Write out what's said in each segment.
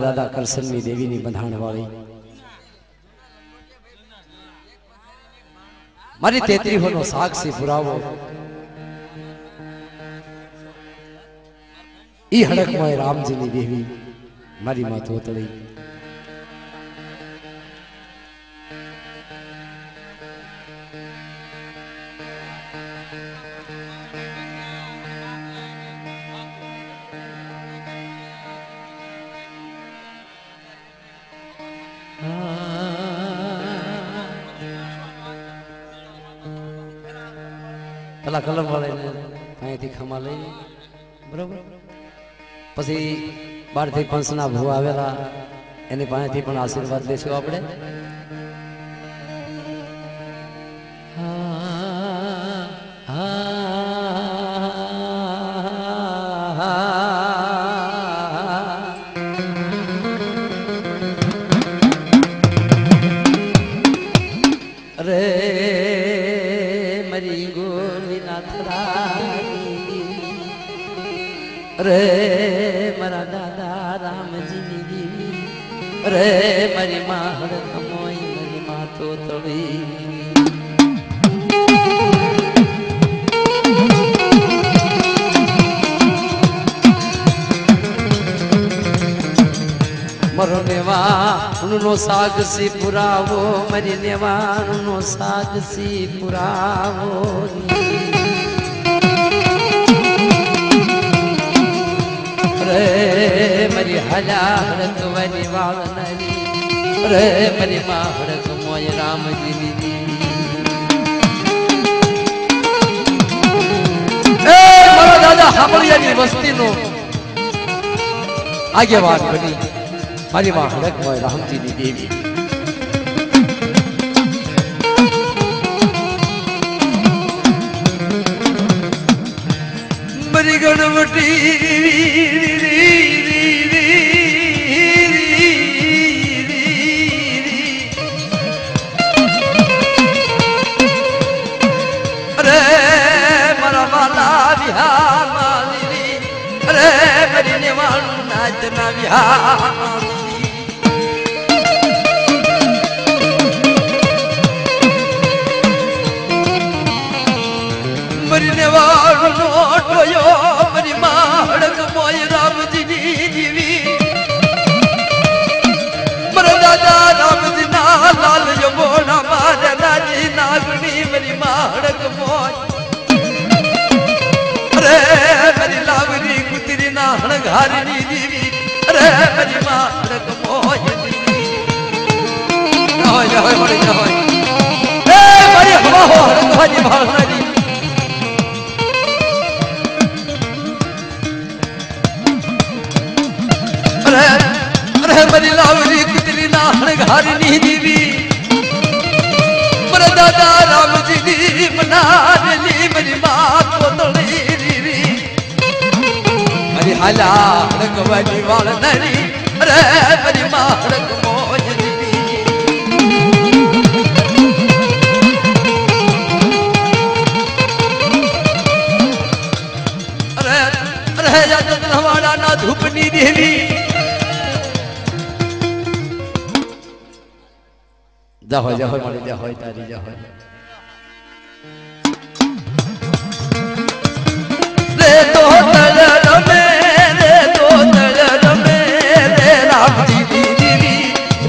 દાદા કરસનની દેવીની બંધાણ વાળી મારી તેત્રીહોનો સાક્ષી પુરાવો. ઈ હડકમાં રામજીની દેવી મારી માં તોતળી પેલા કલમ વાળાને અહીંયાથી ખમા લઈ બરોબર? પછી બહારથી પંચના ભૂ આવેલા, એની પાસેથી પણ આશીર્વાદ લેશું આપણે. રે મારા દાદા રામજીની દીવી રે મારી માં હડકમોય મારી માં તો તળી. મરો નેવાણનો સાગસી પુરાવો, મરી નેવાનું સાગ સી પુરાવો. મરી હલા હડક વરી વાળ નરી રે મરી માં હડક મોય રામજી દીદી એ મારા દાદા હાબળિયાની વસ્તીનો આગેવાન બની. મારી માં હડક મોય રામજીની દેવી. મરી ஆ અરે મરી માડક મોય હોય હોય હોય હોય અરે અરે મરી લાવરી કુતરી ના ઘારી દીવી મરી હાલા હડકવાની વાળ નરી અરે મરી મા હડક મોજ દીવી અરે અરે યાદ હવાડાના ધૂપની દેવી જા હોય જા હોય મારી જા હોય તારી જા હોય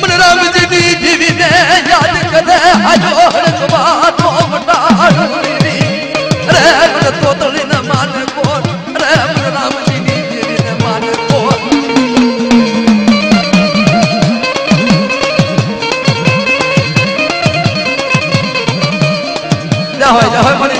મને રામજીની જીવીને યાદ કરે આયો રખવા તો વટાળુની રે મને તોતળીને માને કોણ? રે મને રામજીની જીવીને માને કોણ? જા હોય જા હોય